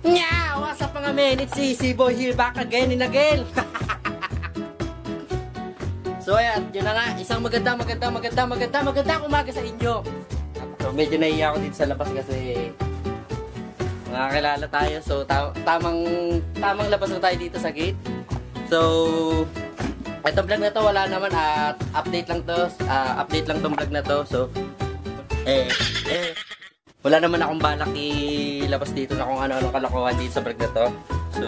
Nya! What's up mga men? It's Easy Boy here back again and again. so ayan, yun na nga. Isang maganda, maganda, maganda, maganda, magandang umaga sa inyo. So medyo nahiya ako dito sa labas kasi nakakilala tayo. So ta- tamang tamang labas na tayo dito sa gate. So Itong vlog na to wala naman at update lang to. ah, update lang tong vlog na to. So eh eh wala naman akong balak ilabas dito na kung ano-ano kalokohan dito sa vlog na to. So,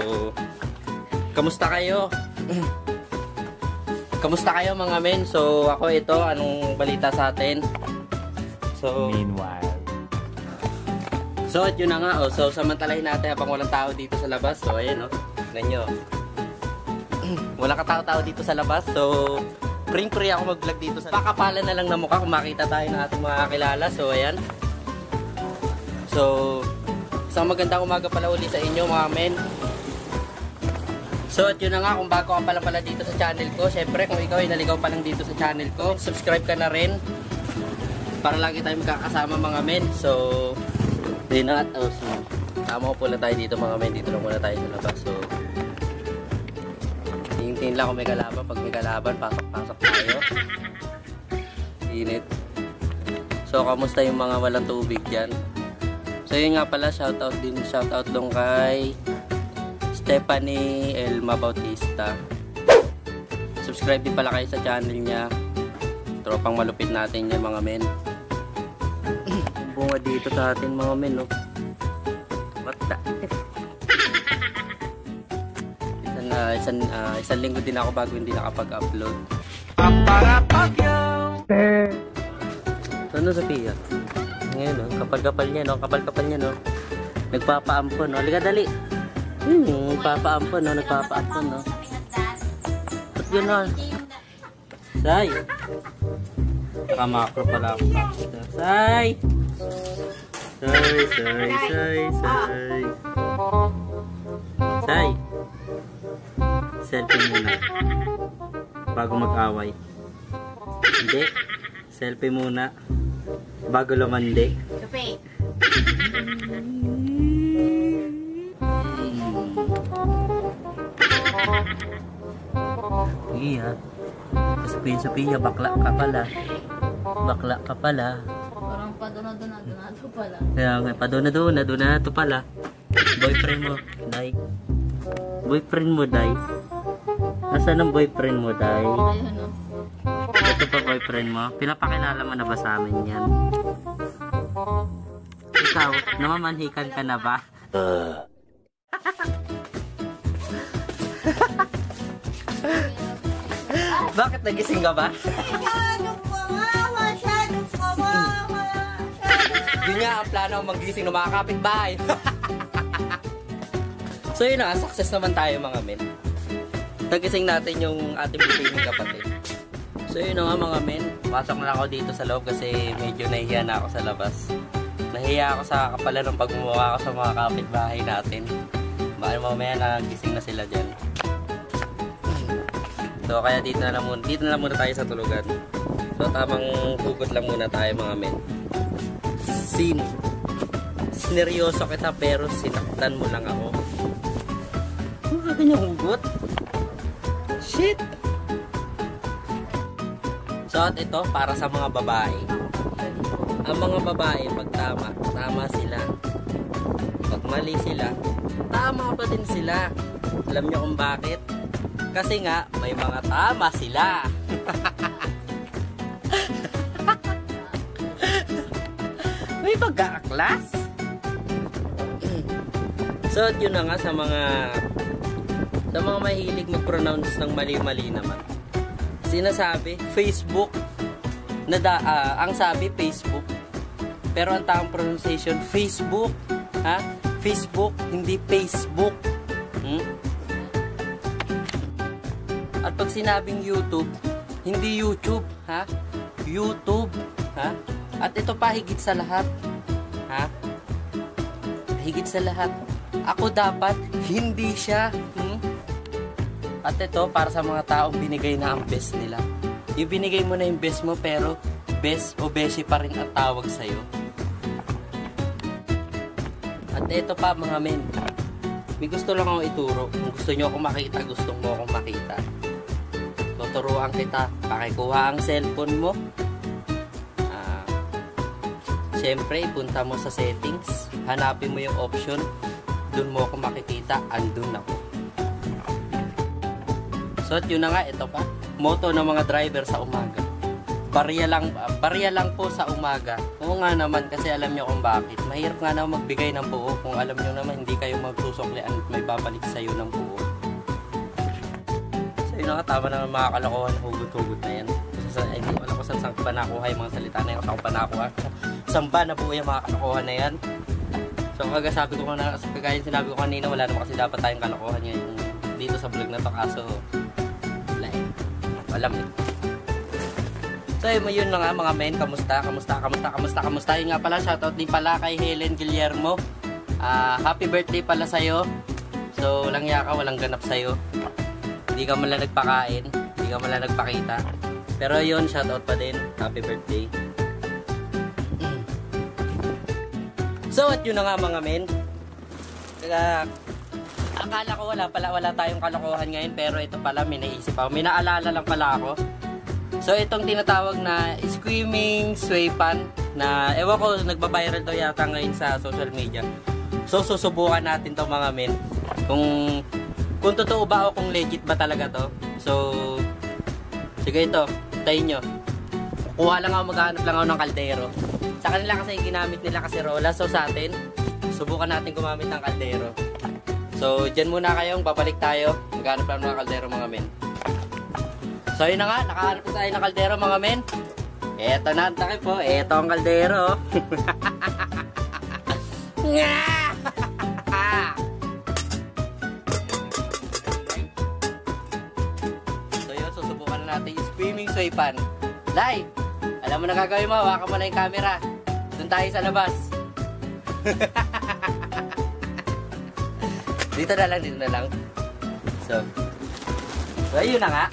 kamusta kayo? kamusta kayo mga men? So, ako ito, anong balita sa atin? So, Meanwhile. So at yun na nga, oh. So, samantalahin natin habang walang tao dito sa labas. So, ayan, oh. Tignan nyo. Wala ka tao-tao dito sa labas. So, pring-free ako mag-vlog dito sa Pakapalan na lang na mukha kung makita tayo ng ating mga kakilala. So, ayan. So, isang magandang umaga pala uli sa inyo mga men. So, at yun na nga, kung bago ka pala pala dito sa channel ko, syempre kung ikaw ay naligaw pa lang dito sa channel ko, subscribe ka na rin para lagi tayo magkakasama mga men. So, oh, so, tama ko pula tayo dito mga men, dito lang muna tayo sa labas. So, tingin lang kung may kalaban. Pag may kalaban, pasok-pasok tayo. Init. So, kamusta yung mga walang tubig dyan? So yun nga pala, shoutout din, shoutout dong kay Stephanie Elma Bautista. Subscribe din pala kayo sa channel niya. Tropang malupit natin yan mga men. Bunga dito sa atin mga men, no? What the? isang, uh, isang, uh, isang linggo din ako bago hindi nakapag-upload. Ano sa Pia? Ngayon, no? kapal-kapal niya, no? Kapal-kapal niya, no? Nagpapaampon, no? Halika, dali. Hmm, nagpapaampon, no? Nagpapaampon, no? Ba't yun, no? Say! Nakamakro pala ako. Say! Say, say, say, say. Say! Selfie muna. Bago mag-away. Hindi. Selfie muna. Bago lumandi. Kape. Iya. Sabihin Sophia, bakla ka pala. Bakla ka pala. Paduna-duna pala. Kaya nga, pa doon na doon na doon na ito pala. Boyfriend mo, Day. Boyfriend mo, Day. Nasaan ang boyfriend mo, Day? Ayun. Ito pa boyfriend mo? Pinapakilala mo na ba sa amin yan? Ikaw, namamanhikan ka na ba? Bakit nagising ka ba? Yun nga ang plano magising ng mga kapitbahay. so yun na, success naman tayo mga men. Nagising natin yung ating butining kapatid. So yun na nga mga men, pasok na ako dito sa loob kasi medyo nahihiya na ako sa labas. Nahiya ako sa kapalan ng pagmumukha ko sa mga kapitbahay natin. Baka mamaya nagising na sila dyan. So kaya dito na lang muna, dito na lang muna tayo sa tulugan. So tamang hugot lang muna tayo mga men. Scene. Sineryoso kita pero sinaktan mo lang ako. Ano ka ganyang hugot? Shit! So at ito para sa mga babae. Ang mga babae pag tama, tama sila. Pag mali sila, tama pa din sila. Alam niyo kung bakit? Kasi nga, may mga tama sila. may pagkakaklas. so, at yun na nga sa mga sa mga mahilig mag-pronounce ng mali-mali naman. Sinasabi, Facebook, na da, ah, ang sabi, Facebook. Pero ang tamang pronunciation, Facebook. Ha? Facebook, hindi Facebook. Hmm? At pag sinabing YouTube, hindi YouTube, ha? YouTube, ha? At ito pa higit sa lahat, ha? Higit sa lahat. Ako dapat hindi siya, hmm? At ito, para sa mga taong binigay na ang best nila. Yung binigay mo na yung best mo, pero best o beshi pa rin ang tawag sa'yo. At ito pa mga men, may gusto lang akong ituro. Kung gusto nyo akong makita, gusto mo akong makita. Tuturuan kita, pakikuha ang cellphone mo. Siyempre, ipunta mo sa settings, hanapin mo yung option, dun mo ako makikita, andun ako. So, at yun na nga, ito pa. Moto ng mga driver sa umaga. Barya lang, barya lang po sa umaga. Oo nga naman, kasi alam nyo kung bakit. Mahirap nga naman magbigay ng buo kung alam nyo naman hindi kayo magsusuklian at may babalik sa'yo ng buo. So, yun na nga, tama naman mga kalokohan, hugot-hugot na yan. Sa, hindi ko alam kung saan saan ko pa nakuha yung mga salita na. Kung saan ko pa nakuha. Saan ba na po yung mga kalokohan na yan? So, kaga sabi ko na, kagaya sinabi ko kanina, wala naman kasi dapat tayong kalokohan ngayon dito sa vlog na to. Kaso, wala eh. Alam eh. So, yun, yun na nga mga men, kamusta, kamusta, kamusta, kamusta, kamusta. Yun nga pala, shoutout din pala kay Helen Guillermo. Ah, happy birthday pala sa'yo. So, walang yaka, walang ganap sa'yo. Hindi ka man lang nagpakain, hindi ka man lang nagpakita. Pero yun, shoutout pa din. Happy birthday. So, at yun na nga mga men. Kaya, akala ko wala pala, wala tayong kalokohan ngayon. Pero ito pala, may naisip ako. May naalala lang pala ako. So, itong tinatawag na screaming sway pan na, ewan ko, nagbabiral daw yata ngayon sa social media. So, susubukan natin to mga men. Kung, kung totoo ba o kung legit ba talaga to. So, sige ito, tayo nyo. Kuha lang ako, maghanap lang ako ng kaldero. Sa kanila kasi ginamit nila kaserola. So, sa atin, subukan natin gumamit ng kaldero. So, dyan muna kayong, babalik tayo. Maghanap lang ng kaldero mga men. So yun na nga, nakahanap na tayo ng kaldero mga men. Eto na ang takip po, eto ang kaldero. Nga! natin yung screaming sway pan. Lai, alam mo na gagawin mo, hawakan mo na yung camera. Tayo sa labas. dito na lang, dito na lang. So, so ayun na nga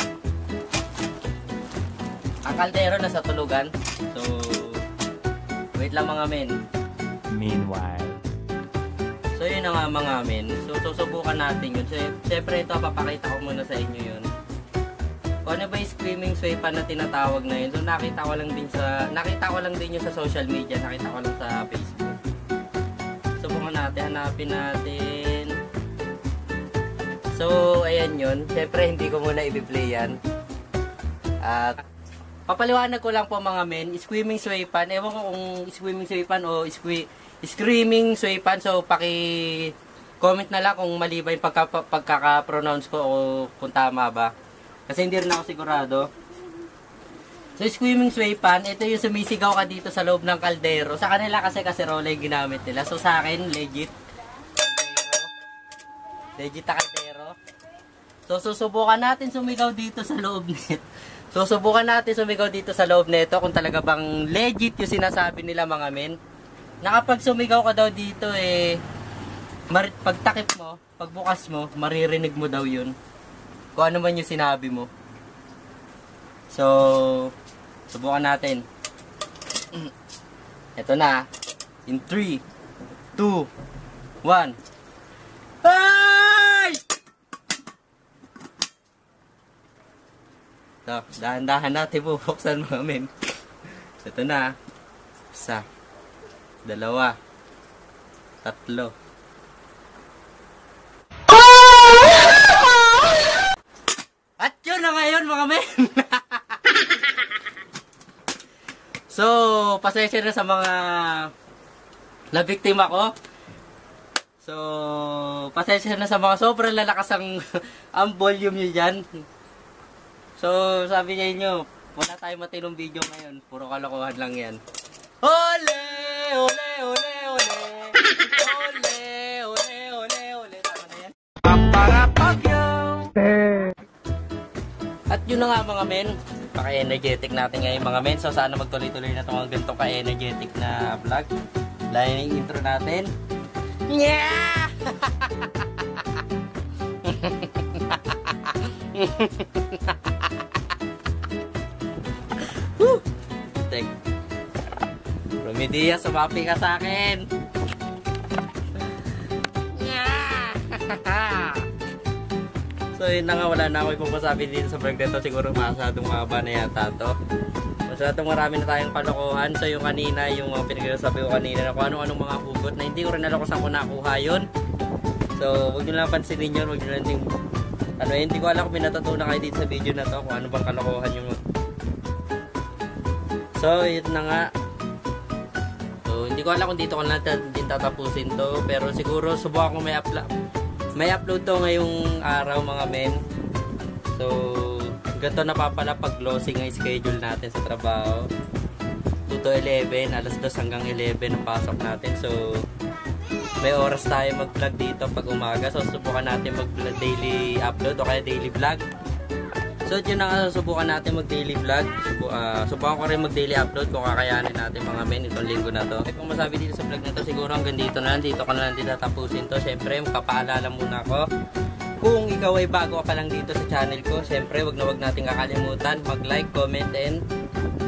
ang kaldero na sa tulugan. So, wait lang mga men. Meanwhile. So, yun na nga mga men. So, susubukan natin yun. So, syempre ito, papakita ko muna sa inyo yun. Kung ano ba yung screaming sway pan na tinatawag na yun. So, nakita ko lang din sa, nakita ko lang din yun sa social media. Nakita ko lang sa Facebook. Subukan natin, hanapin natin. So, ayan yun. Syempre, hindi ko muna i-play yan. At, Papaliwanag ko lang po mga men, screaming sway pan. Ewan ko kung screaming sway pan o sque- screaming sway pan. So, paki comment na lang kung mali ba yung pagka, pagkaka-pronounce ko o kung tama ba. Kasi hindi rin ako sigurado. So, screaming sway pan, ito yung sumisigaw ka dito sa loob ng kaldero. Sa kanila kasi kaserola yung ginamit nila. So, sa akin, legit. Kaldero. Legit na kaldero. So, susubukan natin sumigaw dito sa loob nito. So, subukan natin sumigaw dito sa loob nito kung talaga bang legit yung sinasabi nila mga men. Na kapag sumigaw ka daw dito eh, mar- pagtakip mo, pagbukas mo, maririnig mo daw yun. Kung ano man yung sinabi mo. So, subukan natin. Ito na. In 3, 2, 1. Ay! So, dahan-dahan natin bubuksan mga men. Ito na. Isa. Dalawa. Tatlo. At yun na ngayon mga men. so, pasensya na sa mga na biktima ko. So, pasensya na sa mga sobrang lalakas ang, ang volume nyo dyan. So, sabi niya inyo, wala tayong matinong video ngayon. Puro kalokohan lang yan. Ole! Ole! Ole! Ole! Ole! yun na nga mga men, paka-energetic natin ngayon mga men. So sana magtuloy-tuloy na itong ganito ka-energetic na vlog. Dahil yung intro natin. Yeah! Woo! Tek. Romedia, sumapi ka sa akin. Yeah! so yun na nga, wala na ako ipupasabi dito sa vlog nito. Siguro masyadong mahaba na yata to. Masyadong marami na tayong kalokohan. So yung kanina, yung mga pinag-sabi ko kanina na kung ano-anong mga hugot na hindi ko rin alam kung saan ko nakuha yun. So, huwag nyo lang pansinin yun. Huwag nyo lang ting... Ano, hindi ko alam kung pinatutunan kayo dito sa video na to. Kung ano bang kalokohan yung... So, yun na nga. So, hindi ko alam kung dito ko lang din tatapusin to. Pero siguro, subukan ko may upload. May upload to ngayong araw mga men. So, ganito na pa pala pag closing ang schedule natin sa trabaho. 2 to 11, alas 2 hanggang 11 ang pasok natin. So, may oras tayo mag-vlog dito pag umaga. So, subukan natin mag daily upload o kaya daily vlog. So, yun na nga, subukan natin mag-daily vlog. Subu ah, subukan ko rin mag-daily upload kung kakayanin natin mga men itong linggo na to. Eh, kung masabi dito sa vlog na to, siguro hanggang dito na lang. Dito ko na lang din tatapusin to. Siyempre, magpapaalala muna ako. Kung ikaw ay bago ka lang dito sa channel ko, siyempre, wag na wag natin kakalimutan mag-like, comment, and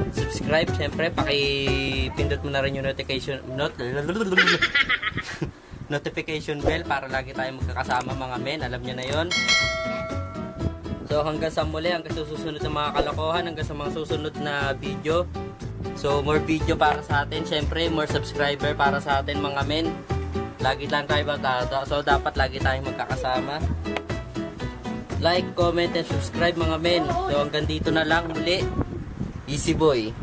subscribe. Siyempre, pakipindot mo na rin yung notification not notification bell para lagi tayo magkakasama mga men. Alam niyo na yon. So hanggang sa muli, hanggang sa susunod na mga kalokohan, hanggang sa mga susunod na video. So more video para sa atin, syempre more subscriber para sa atin mga men. Lagi lang tayo batata. So dapat lagi tayong magkakasama. Like, comment, and subscribe mga men. So hanggang dito na lang muli. Easy boy.